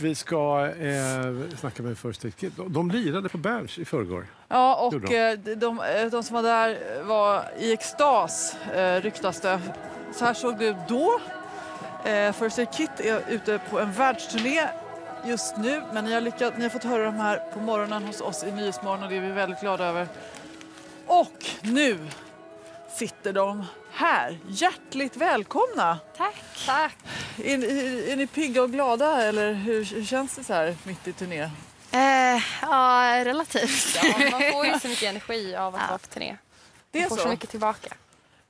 vi ska eh, snacka med First Aid Kit. De, de lirade på Berns i förrgår. Ja, och eh, de, de, eh, de som var där var i extas, eh, ryktas det. Så här såg det ut då. Eh, First Aid Kit är ute på en världsturné just nu, men ni har, lyckats, ni har fått höra dem här på morgonen hos oss i Nyhetsmorgon och det är vi väldigt glada över. Och nu sitter de här. Hjärtligt välkomna! Tack. Tack. Är, är, är ni pigga och glada eller hur, hur känns det så här mitt i turné? Eh, ja, relativt. Ja, man får ju så mycket energi av att Ja. vara på turné. Det Man får så? så mycket tillbaka.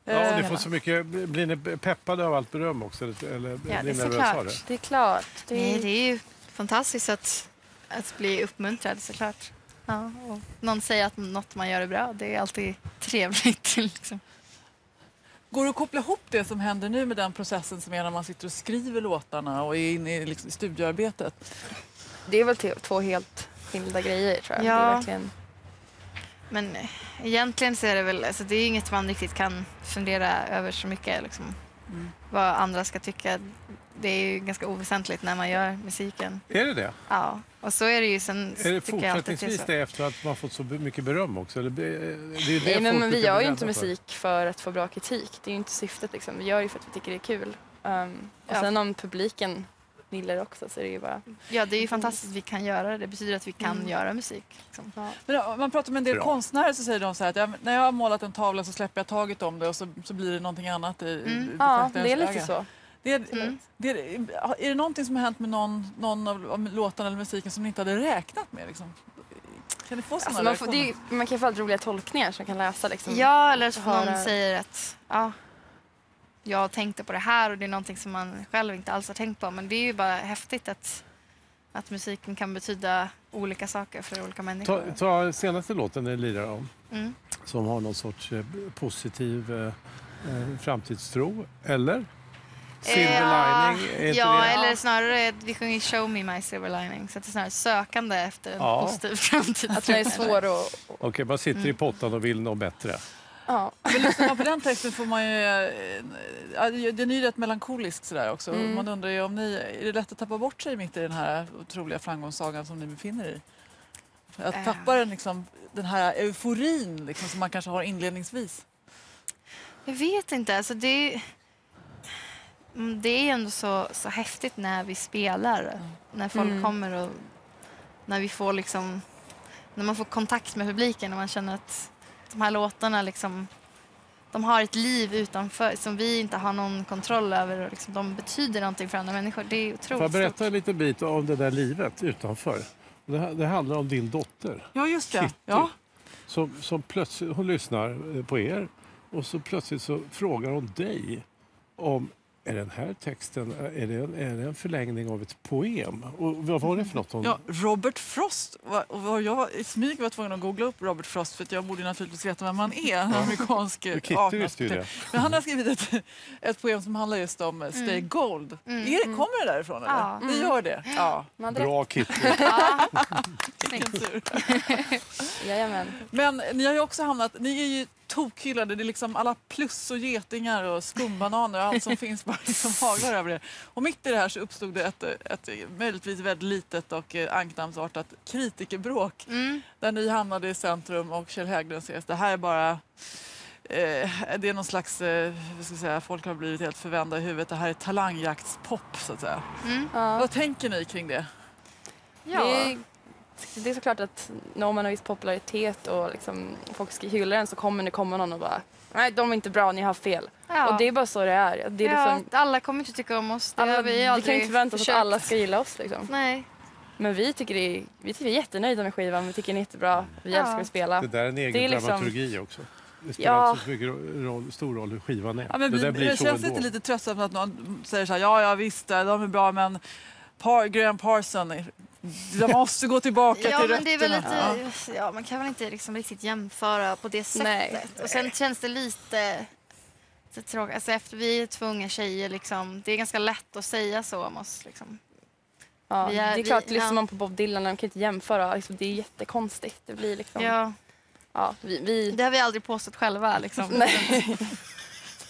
Ja, Eh, ni får så mycket, blir ni peppade av allt beröm också? Eller, Ja, blir det är såklart. det? Det är klart. Det Nej, är, det är ju fantastiskt att, att bli uppmuntrad såklart. Ja, och någon säger att något man gör är bra. Det är alltid trevligt. Liksom. Går det att koppla ihop det som händer nu med den processen som är när man sitter och skriver låtarna och är inne i liksom studioarbetet? det är väl två helt skilda grejer tror jag. Ja. Det är verkligen, Men eh, egentligen så är det väl, alltså det är inget man riktigt kan fundera över så mycket. Liksom. Mm. Vad andra ska tycka. Det är ju ganska oväsentligt när man gör musiken. Är det det? Ja, och så är det ju sen. Är det jag fortsättningsvis det efter att man fått så mycket beröm också? Eller, det är det nej, men, vi gör ju inte för. musik för att få bra kritik. Det är ju inte syftet. Liksom. Vi gör ju för att vi tycker det är kul. Um, och Ja. sen om publiken gillar det också så är det ju bara... Ja, det är ju fantastiskt att vi kan göra det. Det betyder att vi kan Mm. göra musik. Liksom. Ja. Men man pratar med en del Bra. konstnärer så säger de så här att ja, när jag har målat en tavla så släpper jag taget om det och så, så blir det någonting annat i, i Mm. Ja, betraktarens det är lite öga. så. Det är, Mm. det är, är det någonting som har hänt med någon, någon av, av låtarna eller musiken som ni inte hade räknat med? Liksom? Kan ni få sådana Alltså, man, får, det är, reaktioner? ju- man kan få roliga tolkningar som kan läsa. Liksom. Ja, eller så någon säger att ja, jag tänkte på det här och det är någonting som man själv inte alls har tänkt på. Men det är ju bara häftigt att, att musiken kan betyda olika saker för olika människor. Ta, ta senaste låten ni lirar om, Mm. som har någon sorts eh, positiv eh, eh, framtidstro, eller? Silver Ja, lining, är inte ja, det? eller snarare, vi sjunger ju Show me my silver lining. Så att det är snarare sökande efter en Ja. positiv framtid. Att den är svår att... Okej, man sitter Mm. i pottan och vill nå bättre. Ja. Men lyssnar man på den texten får man ju... eh, ja, Den är ju rätt melankolisk sådär också. Mm. Man undrar ju om ni... Är det lätt att tappa bort sig mitt i den här otroliga framgångssagan som ni befinner er i? Att Äh. tappa den, liksom, den här euforin liksom, som man kanske har inledningsvis. Jag vet inte. Alltså det, Mm, det är ändå så, så häftigt när vi spelar. När folk Mm. kommer och när vi får liksom... När man får kontakt med publiken och man känner att de här låtarna liksom... De har ett liv utanför som vi inte har någon kontroll över och liksom, de betyder någonting för andra människor. Det är Får jag otroligt berätta en liten bit om det där livet utanför? Det, här- det handlar om din dotter. Ja, just det. Kitty. Ja. Som, som plötsligt, hon lyssnar eh, på er och så plötsligt så frågar hon dig om är den här texten är det en, är det en förlängning av ett poem? Och vad var det för något? Hon, Ja, Robert Frost. Och var jag i smyg var tvungen att googla upp Robert Frost för att jag borde naturligtvis veta vem han är. En amerikansk. Men han har skrivit ett, ett poem som handlar just om eh, Stay Gold. Mm. Är det, kommer det därifrån? Eller? Ja. Det gör det? Ja. Bra Kitty! Ja, Vilken tur. Jajamän. Men ni har ju också hamnat, ni är ju tokhyllade. Det är liksom alla plus och getingar och skumbananer och allt som finns bara liksom haglar över det. Och mitt i det här så uppstod det ett, ett möjligtvis väldigt litet och eh, ankdammsartat kritikerbråk mm. där ni hamnade i centrum och Kjell Hägglund säger att det här är bara Eh, det är någon slags, eh, vad ska jag säga, folk har blivit helt förvända i huvudet. Det här är talangjaktspop så att säga. Mm. Ja. Vad tänker ni kring det? Ja. Det, det är såklart att når man en viss popularitet och liksom, folk ska hylla den så kommer det komma någon och bara Nej, de är inte bra, ni har fel. Ja. Och det är bara så det är. Det är ja, liksom, alla kommer inte tycka om oss. Det alla, har vi, vi kan ju inte förvänta oss att alla ska gilla oss. Liksom. Nej. Men vi tycker, det är, vi tycker vi är jättenöjda med skivan, vi tycker den är jättebra, vi Ja. älskar att spela. Det där är en egen Det är liksom- dramaturgi också. Det spelar Ja. inte så mycket roll, stor roll hur skivan är. Ja, men det vi, där blir det så känns ändå. inte lite tröttsamt att någon säger så här, ja ja visst de är bra men Par, Graham Parson, de måste gå tillbaka Ja, till men det är väl rötterna. lite, ja, man kan väl inte liksom riktigt jämföra på det sättet. Nej. Och sen känns det lite, lite tråkigt. Alltså efter vi är två unga tjejer, liksom, det är ganska lätt att säga så om oss. Liksom. Ja, är- det är klart, vi- lyssnar man på Bob Dylan, de kan inte jämföra, liksom, det är jättekonstigt. Det blir liksom, ja. Ja, vi, vi, det har vi aldrig påstått själva. Liksom. nej.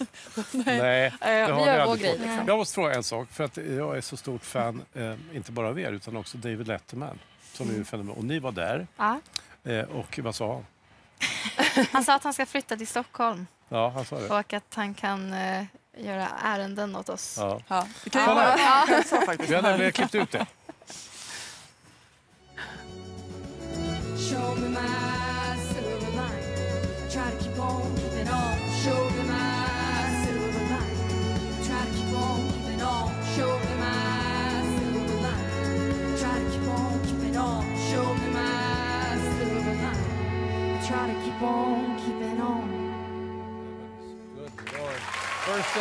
Nej, det Eh, har vi gör vår aldrig grej, fått. liksom. Jag måste fråga en sak, för att jag är så stort fan, eh, inte bara av er, utan också David Letterman. Som Mm. är ju fenomen. Och ni var där. Ja. Eh, och vad sa han? Han sa att han ska flytta till Stockholm Ja, han sa det. och att han kan eh, göra ärenden åt oss. Ja. Ja, vi kan ju Kolla. bara hälsa faktiskt. Vi har nämligen klippt ut det.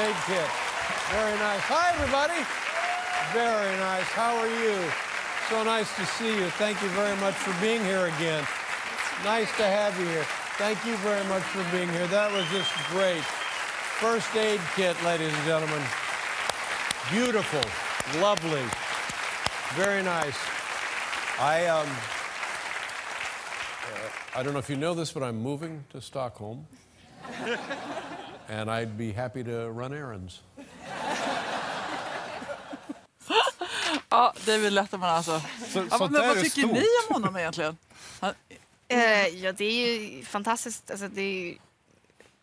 Aid kit. Very nice. Hi, everybody. Very nice. How are you? So nice to see you. Thank you very much for being here again. Nice to have you here. Thank you very much for being here. That was just great. First aid kit, ladies and gentlemen. Beautiful. Lovely. Very nice. I um uh, I don't know if you know this, but I'm moving to Stockholm and I'd be happy to run errands. Ja, David Letterman alltså. Så, Ja, men vad tycker stort. ni om honom egentligen? Han, Eh, ja, det är ju fantastiskt. Alltså, det, är ju,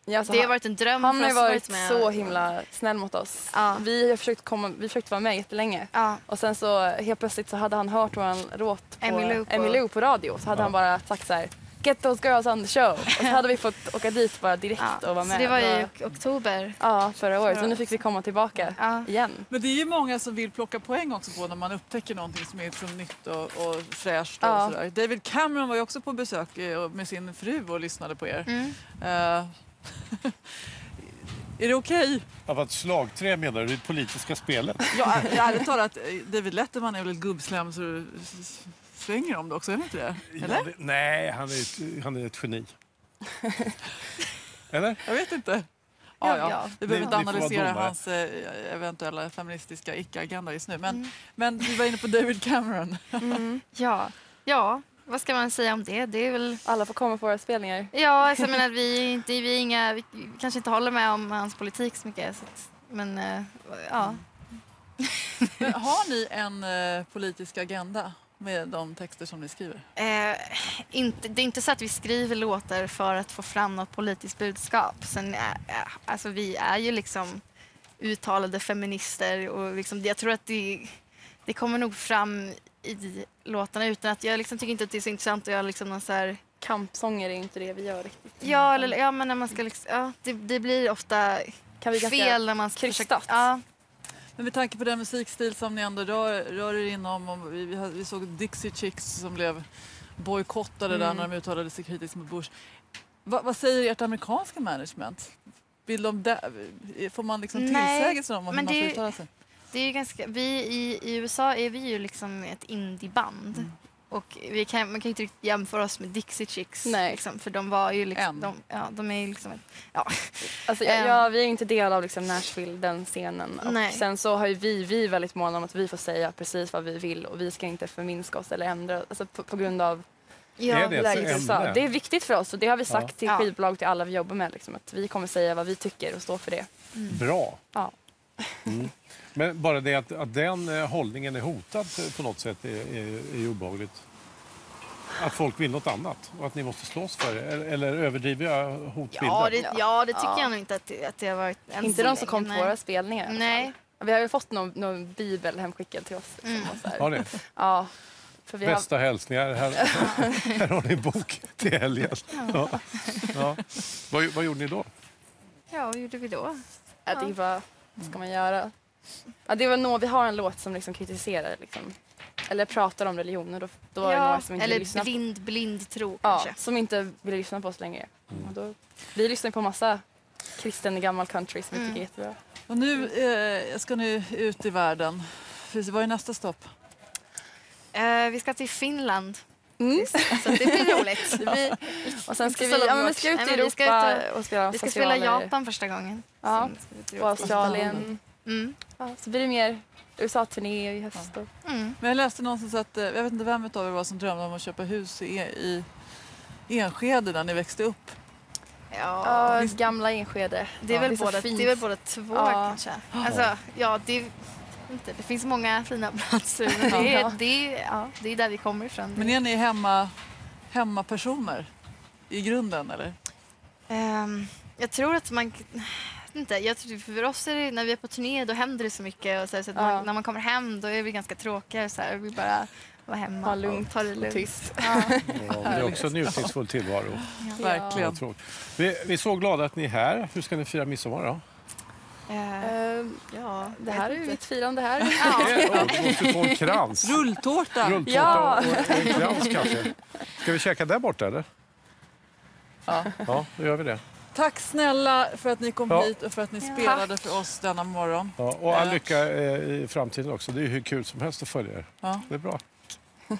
Ja, alltså, det har varit en dröm han för har oss varit med. så himla snäll mot oss. Ja. Vi har försökt, komma, vi försökt vara med jättelänge. Ja, Och sen så helt plötsligt så hade han hört vår låt på Emmylou på radio. Så hade han bara sagt så här Get those girls on the show. Och så hade vi fått åka dit bara direkt ja. och vara Så med. det var i oktober. Ja, förra året. Så nu fick vi komma tillbaka Ja. igen. men det är ju många som vill plocka poäng också på när man upptäcker någonting som är så nytt och, och fräscht. Och Ja. sådär. David Cameron var ju också på besök eh, med sin fru och lyssnade på er. Mm. Eh, är det okej? Av ett slagträ menar du, det politiska spelet? Ja, ärligt talat, eh, David Letterman är väl ett gubbslem så svänger om det också, är det inte det? Eller? Ja, det, nej, han är, ett, han är ett geni. Eller? Jag vet inte. Ja, Ja, ja. Vi behöver Ni- inte analysera hans eh, eventuella feministiska icke-agenda just nu. Men, Mm. men vi var inne på David Cameron. Ja. ja, vad ska man säga om det? Det är väl... Alla får komma på våra spelningar. Ja, alltså, jag menar, vi, inte, vi, inga, vi kanske inte håller med om hans politik så mycket. Så att, men eh, ja. Men har ni en eh, politisk agenda med de texter som ni skriver? Eh, inte, det är inte så att vi skriver låtar för att få fram något politiskt budskap. Sen, eh, eh, alltså, vi är ju liksom uttalade feminister och liksom, jag tror att det, det kommer nog fram i låtarna utan att jag liksom tycker inte att det är så intressant att göra liksom någon så här Kampsånger är inte det vi gör riktigt. Ja, eller, ja men när man ska liksom, ja, det, det blir ofta Kan vi fel när man ska krystat. Ja, Men med tanke på den musikstil som ni ändå rör, rör er inom. Vi, vi, såg Dixie Chicks som blev bojkottade där Mm. när de uttalade sig kritiskt mot Bush. Va, vad säger ert amerikanska management? Vill de där, får man liksom Nej, tillsägelser om hur man får uttala sig? det är ganska, vi i, i USA är vi ju liksom ett indieband. Mm. Och vi kan, man kan ju inte riktigt jämföra oss med Dixie Chicks. Nej. Liksom, för de var ju liksom, de, ja, de är ju liksom ja. Alltså, Ehm. ja, ja, vi är inte del av liksom Nashville, den scenen. Och Nej. sen så har ju vi, vi är väldigt måna om att vi får säga precis vad vi vill och vi ska inte förminska oss eller ändra alltså, på, på grund av ja Är det? Det är viktigt för oss och det har vi sagt till Ja. skivbolag till alla vi jobbar med. Liksom, att vi kommer säga vad vi tycker och stå för det. Bra. Ja. Mm. Men bara det att, att den eh, hållningen är hotad på något sätt är, är, är ju obehagligt. Att folk vill något annat och att ni måste slåss för det. Eller, eller överdriver jag hotbilden? Ja, det, ja, det tycker Ja. jag nog inte att det, att det har varit. inte de som kom på nej. våra spelningar. Nej. Vi har ju fått någon, någon bibel hemskickad till oss. Liksom, Mm. så. Har ni? Ja. För vi har, Bästa hälsningar. Här, här har ni en bok till helgen. Ja. Ja. Vad, vad gjorde ni då? Ja, vad gjorde vi då? ja, det var, vad ska man göra? Ja, det var vi har en låt som liksom kritiserar liksom, eller pratar om religion och då, då var det några som inte eller lyssna på blind, blind tro Ja, kanske. som inte ville lyssna på oss längre. Mm. Och då, vi lyssnar på massa kristen gammal country som vi Mm. tycker är jättebra. Och nu eh, ska ni ut i världen. Vad är nästa stopp? Eh, vi ska till Finland. Mm. Så det blir roligt. Det blir, och sen ska vi, ja, men vi ska ut i Nej, men vi ska Europa ut och spela Vi ska spela. Japan första gången. Ja. Vi och Europa. Australien. Mm. Ja, så blir det mer USA-turné i höst. Och, Mm. Men jag läste någonstans att, eh, jag vet inte vem av er var som drömde om att köpa hus i, i Enskede där ni växte upp. Ja, Ja, gamla Enskede. det är, Ja, väl så båda, fint. det är väl båda två Ja. kanske. Alltså, ja, det, inte, det finns många fina platser. Men det, är, Ja. det, är, ja, det är där vi kommer ifrån. Men är ni hemma, hemmapersoner i grunden eller? Ehm, jag tror att man... Inte, jag tror, för oss är det, när vi är på turné då händer det så mycket. Och så, här, så att Ja. man, när man kommer hem då är vi ganska tråkiga. Så här, vi bara vara hemma Ha lugnt ta det lugnt. tyst. Ja, Ja, det är också en njutningsfull tillvaro. Verkligen. Ja, tråkigt. vi, vi är så glada att ni är här. Hur ska ni fira midsommar då? Ehm, ja, det här är ju mitt firande här. Ja. Du måste få en krans. Rulltårta! Rulltårta Ja. och, och en krans kanske. Ska vi käka där borta eller? Ja. Ja, då gör vi det. Tack snälla för att ni kom Ja. hit och för att ni Ja. spelade för oss denna morgon. Ja, och all lycka eh, i framtiden också. Det är hur kul som helst att följa er. Ja. Det är bra.